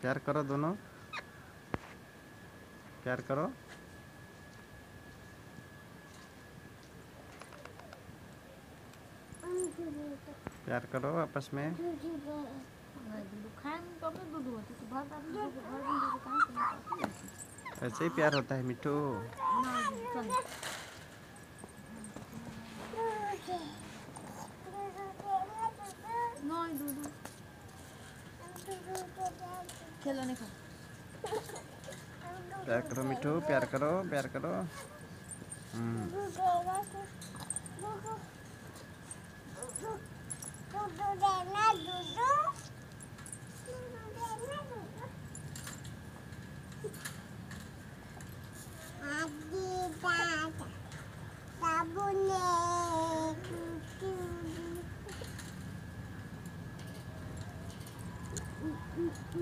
प्यार करो दोनों। प्यार करो। प्यार करो आपस में। है? ऐसे ही प्यार होता है मिट्टू खेलो नहीं प्यार करो मिठू प्यार करो प्यार करो हम्म Mm-hmm.